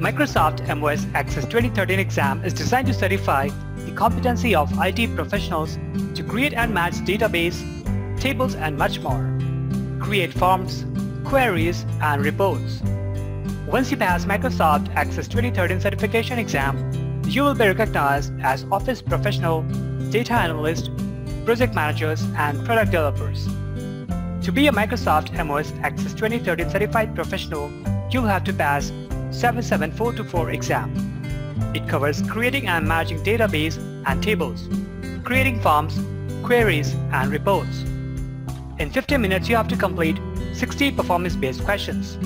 Microsoft MOS Access 2013 exam is designed to certify the competency of IT professionals to create and match database, tables and much more. Create forms, queries and reports. Once you pass Microsoft Access 2013 certification exam, you will be recognized as Office Professional, Data Analyst, Project Managers and Product Developers. To be a Microsoft MOS Access 2013 certified professional, you'll have to pass 77424 exam. It covers creating and managing database and tables, creating forms, queries, and reports. In 15 minutes, you have to complete 60 performance-based questions.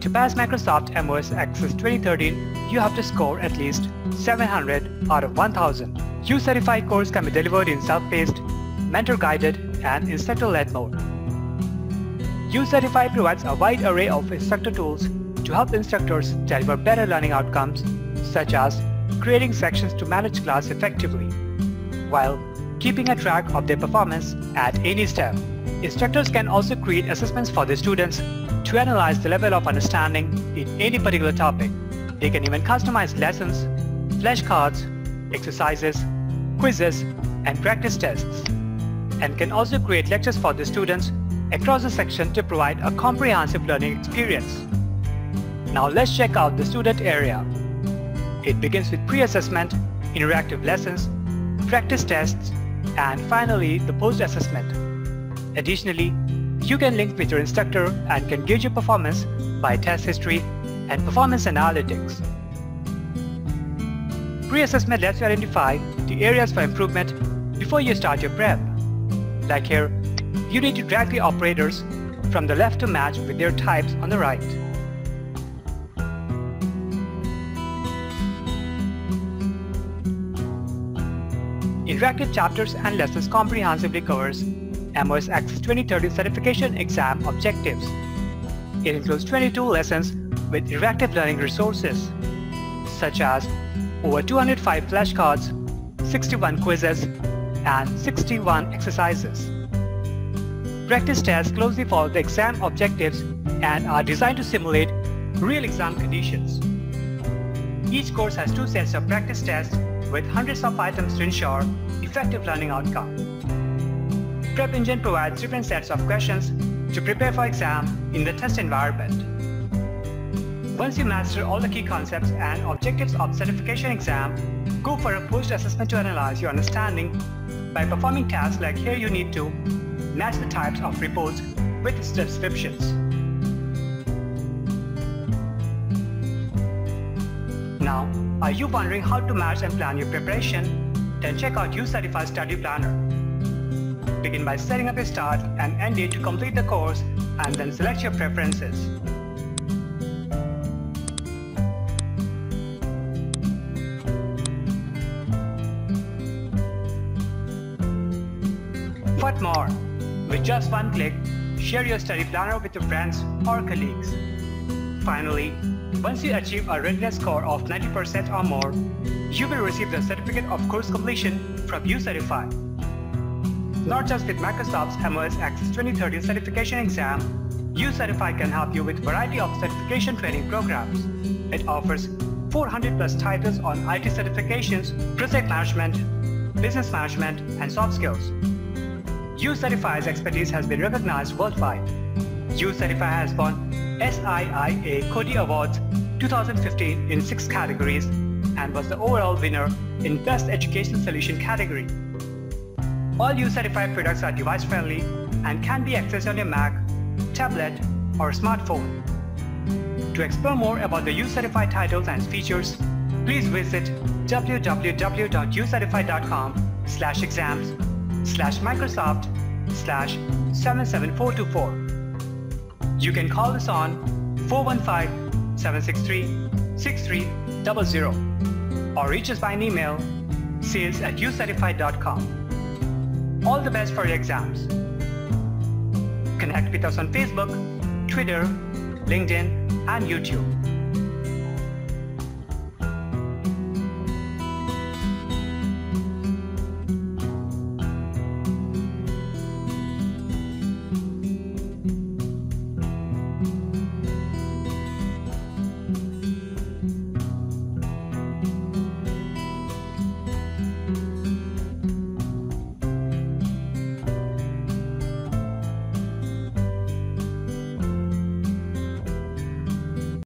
To pass Microsoft MOS Access 2013, you have to score at least 700 out of 1000. U-Certified course can be delivered in self-paced, mentor-guided, and instructor-led mode. uCertify provides a wide array of instructor tools to help instructors deliver better learning outcomes, such as creating sections to manage class effectively, while keeping a track of their performance at any step. Instructors can also create assessments for their students to analyze the level of understanding in any particular topic. They can even customize lessons, flashcards, exercises, quizzes, and practice tests, and can also create lectures for the students across the section to provide a comprehensive learning experience. Now let's check out the student area. It begins with pre-assessment, interactive lessons, practice tests, and finally the post-assessment. Additionally, you can link with your instructor and can gauge your performance by test history and performance analytics. Pre-assessment lets you identify the areas for improvement before you start your prep. Like here, you need to drag the operators from the left to match with their types on the right. Interactive chapters and lessons comprehensively covers MOS Access 2013 certification exam objectives. It includes 22 lessons with interactive learning resources, such as over 205 flashcards, 61 quizzes, and 61 exercises. Practice tests closely follow the exam objectives and are designed to simulate real exam conditions. Each course has two sets of practice tests with hundreds of items to ensure effective learning outcome. Prep Engine provides different sets of questions to prepare for exam in the test environment. Once you master all the key concepts and objectives of certification exam, go for a post-assessment to analyze your understanding by performing tasks like here you need to match the types of reports with its descriptions. Now, are you wondering how to match and plan your preparation? Then check out uCertify Study Planner. Begin by setting up a start and end date to complete the course and then select your preferences. What more? With just one click, share your study planner with your friends or colleagues. Finally, once you achieve a readiness score of 90% or more, you will receive the certificate of course completion from uCertify. Not just with Microsoft's MOS Access 2013 certification exam, uCertify can help you with variety of certification training programs. It offers 400 plus titles on IT certifications, project management, business management, and soft skills. uCertify's expertise has been recognized worldwide. uCertify has won SIIA CODiE Awards 2015 in six categories and was the overall winner in Best Education Solution category. All uCertify products are device-friendly and can be accessed on your Mac, tablet, or smartphone. To explore more about the uCertify titles and features, please visit www.ucertify.com slash exams slash Microsoft slash 77424. You can call us on 415-763-6300 or reach us by an email sales at ucertify.com. All the best for your exams. Connect with us on Facebook, Twitter, LinkedIn, and YouTube.